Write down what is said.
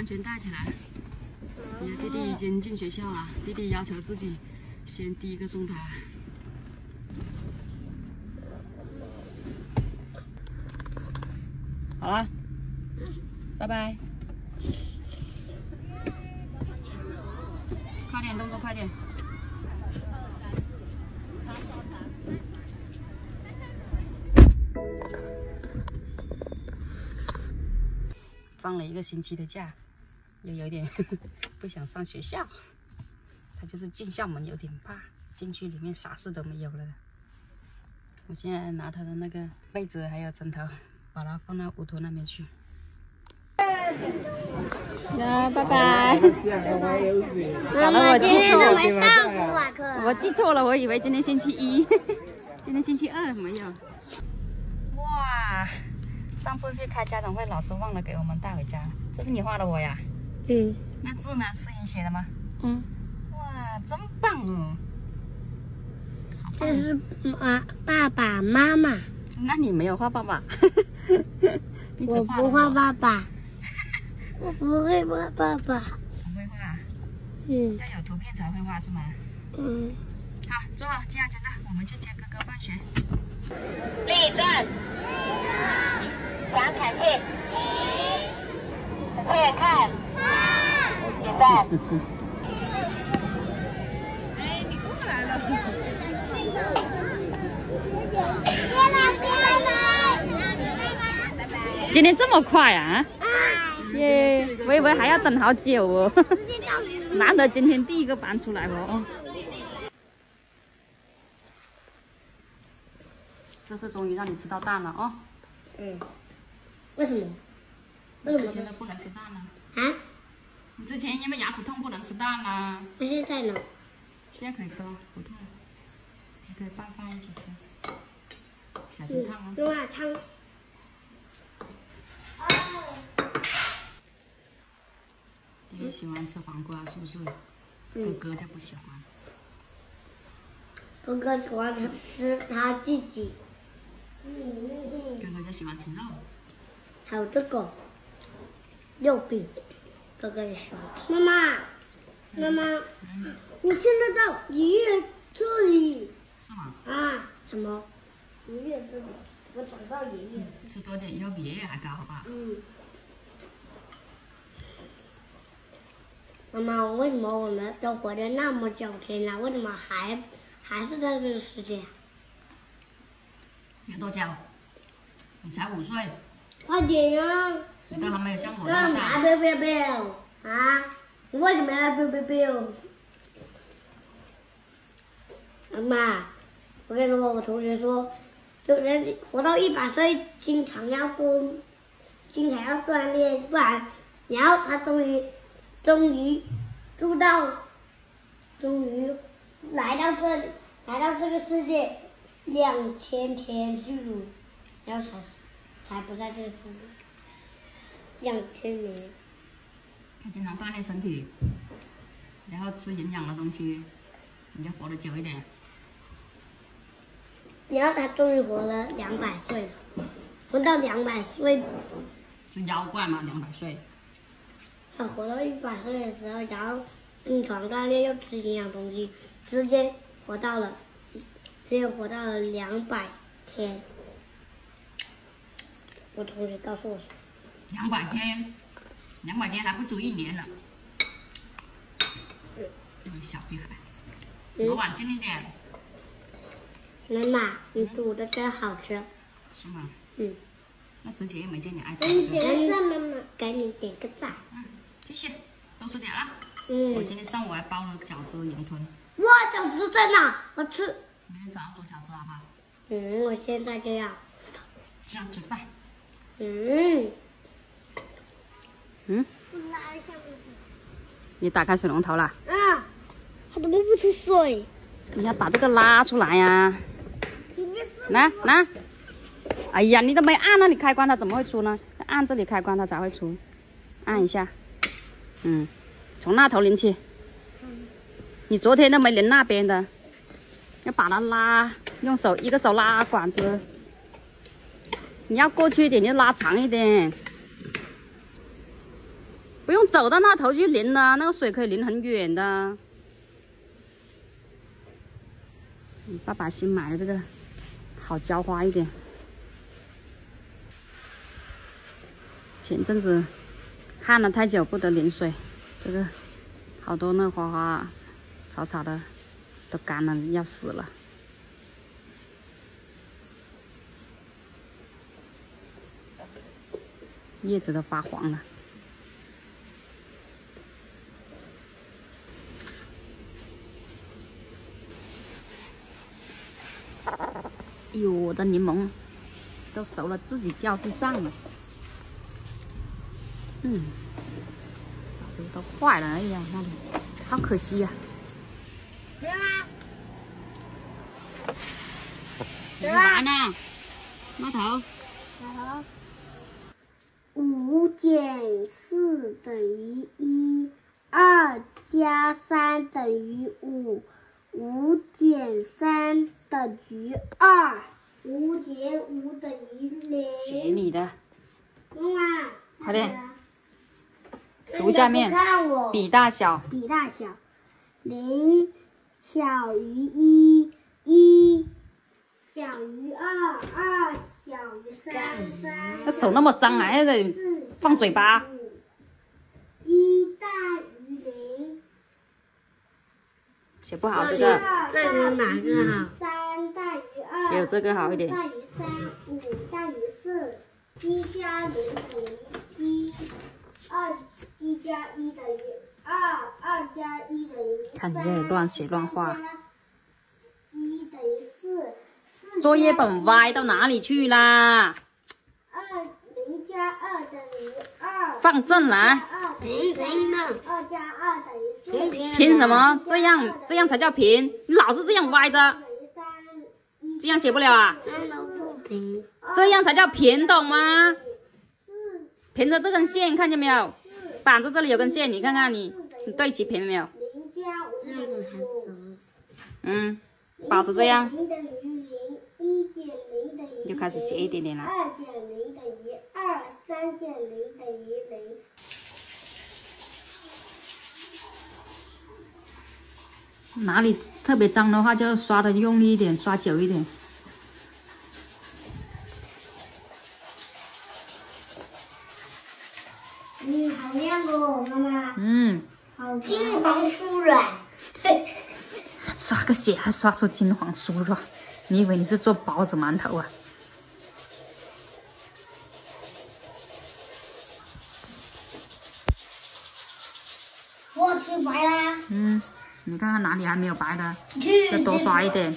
安全带起来。你看弟弟已经进学校了，弟弟要求自己先第一个送他。好了，拜拜。快点，动作快点。放了一个星期的假，又有点 不想上学校。他就是进校门有点怕，进去里面啥事都没有了。我现在拿他的那个被子还有枕头，把它放到乌托那边去。那拜拜。好了，我记错了，我记错了，我以为今天星期一，今天星期二没有。哇，上次去开家长会，老师忘了给我们带回家。这是你画的我呀？嗯。那字呢？是你写的吗？嗯。哇，真棒哦！这是妈爸爸妈妈。那你没有画爸爸？我不画爸爸。我不会画爸爸。不会画。嗯。要有图片才会画是吗？嗯。好，坐好，系安全带，我们去接哥哥放学。立正。想喘气。侧眼看。解散。哎，你过来了。今天这么快啊？耶！我以为还要等好久哦。难得今天第一个搬出来哦。这次终于让你吃到蛋了哦。嗯。为什么？为什么现在不能吃蛋了？啊？你之前因为牙齿痛不能吃蛋啊？那现在呢？现在可以吃了，不痛了。你可以拌饭一起吃，小心烫哦。用啊烫。弟弟喜欢吃黄瓜，是不是？哥哥就不喜欢。哥哥喜欢吃他自己。哥哥就喜欢吃肉。还有这个肉饼，哥哥也喜欢吃。妈妈，妈妈，我现在到爷爷这里。是吗？啊？什么？爷爷这里，我找到爷爷。吃多点，以后比爷爷还高，好不好？嗯。妈妈，为什么我们都活了那么久天了，为什么还还是在这个世界？有多久？你才五岁。快点呀！你都还没有像我那么大。别别别！啊！你为什么要别别别？妈妈，我跟你说，我同学说，有人活到一百岁，经常要多，经常要锻炼，不然，然后他终于。终于住到，终于来到这里，来到这个世界两千天去了，然后才才不在这个世界两千年。他经常锻炼身体，然后吃营养的东西，你就活得久一点。然后他终于活了两百岁了，活到两百岁。是妖怪吗？两百岁？他活到一百岁的时候，然后经常锻炼又吃营养东西，直接活到了，直接活到了两百天。我同学告诉我说，两百天，两百天还不足一年呢。嗯，小屁孩，我晚近一点。妈妈，你煮的真好吃。是吗？嗯。那之前又没见你爱吃。点个赞，妈妈，给你点个赞。嗯。谢谢，多吃点啊。嗯。我今天上午还包了饺子、云吞。哇，饺子在哪？我吃。明天早上做饺子好不好？嗯，我现在就要。上吃饭。嗯。嗯。你打开水龙头了？啊。它怎么不出水？你要把这个拉出来呀。来来。哎呀，你都没按那里开关，它怎么会出呢？按这里开关，它才会出。按一下。嗯，从那头拎起。你昨天都没拎那边的，要把它拉，用手一个手拉管子。你要过去一点就拉长一点，不用走到那头去淋了，那个水可以淋很远的。爸爸新买的这个，好浇花一点。前阵子旱了太久，不得淋水，这个好多那花花草草的都干了，要死了。叶子都发黄了。哎呦，我的柠檬都熟了，自己掉地上了。嗯，这个都坏了，哎呀，那里好可惜呀。对啦，你玩呢？猫头。好。五减四等于一，二加三等于五，五减三等于二，五减五等于零。写你的，妈妈，快点读下面你怎么不看我笔大小。比大小，零小于一，一小于二，二小于三，三那手那么脏啊，还得放嘴巴。一大于零，写不好这个，这是哪个好？只有这个好一点。大于三，五大于四，一加零等于一，二一加一等于二，二加一等于三，看你这乱写乱画。一等于四，四作业本歪到哪里去啦？二零加二等于二，放正来，二平平的，二加二等于四，凭什么？这样这样才叫平？你老是这样歪着，这样写不了啊？这样才叫平，懂吗？四平着这根线，看见没有？板子这里有根线，你看看你，你对齐平了没有？零加五这样子才行。嗯，保持这样，零等于零，一减零等于又开始写一点点了。二减零等于二，三减零等于零。哪里特别脏的话，就刷的用力一点，刷久一点。嗯，好亮哦，妈妈。嗯，好金黄酥软。刷个血还刷出金黄酥软，你以为你是做包子馒头啊？我吃白啦。嗯，你看看哪里还没有白的，再多刷一点。